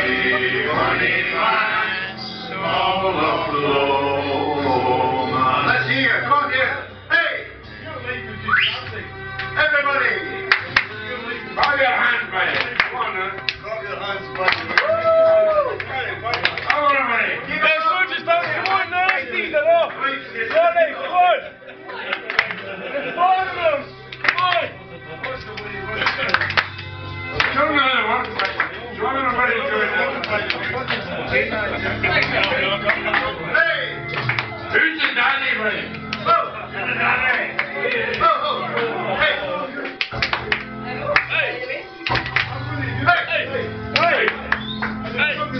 holy morning light, soul of glory.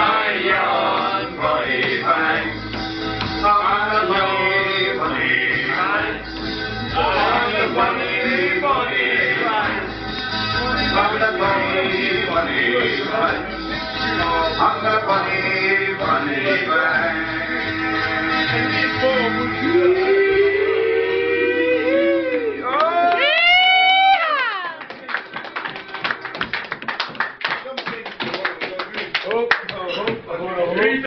Yeah.